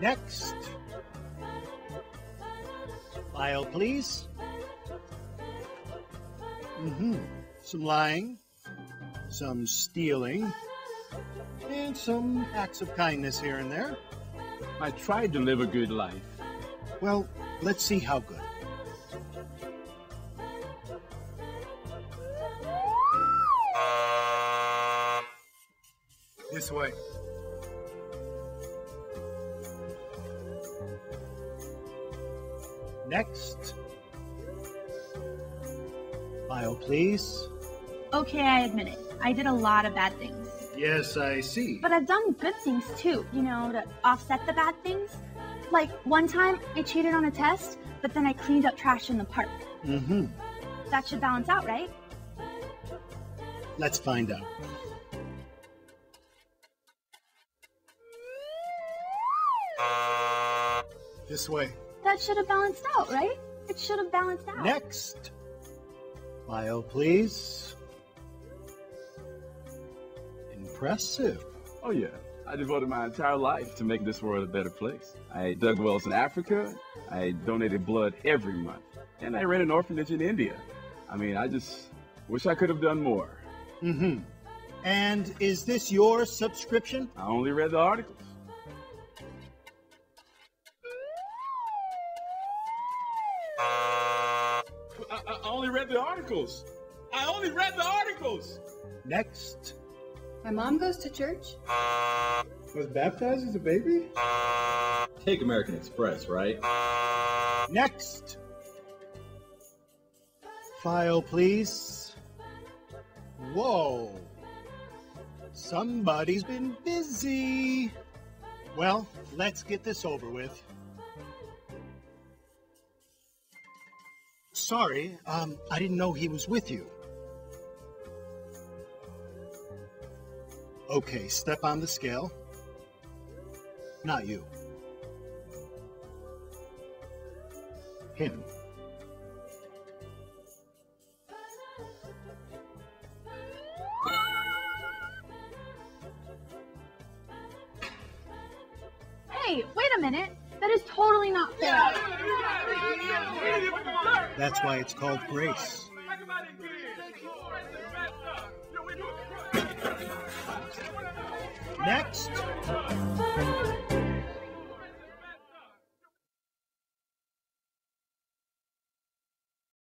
Next. File, please. Mm-hmm. Some lying, some stealing, and some acts of kindness here and there. I tried to live a good life. Well, let's see how good. This way. Next. File, please. Okay, I admit it. I did a lot of bad things. Yes, I see. But I've done good things too, you know, to offset the bad things. Like one time I cheated on a test, but then I cleaned up trash in the park. Mm-hmm. That should balance out, right? Let's find out. This way. That should have balanced out, right? It should have balanced out. Next. File, please. Impressive. Oh, yeah. I devoted my entire life to make this world a better place. I dug wells in Africa. I donated blood every month. And I ran an orphanage in India. I mean, I just wish I could have done more. Mm-hmm. And is this your subscription? I only read the articles. I, I only read the articles. I only read the articles. Next. My mom goes to church. Was baptized as a baby? Take American Express, right? Next. File, please. Whoa. Somebody's been busy. Well, let's get this over with. Sorry, um, I didn't know he was with you. Okay, step on the scale. Not you. Him. Hey, wait a minute. That is totally not fair. That's why it's called grace. Next.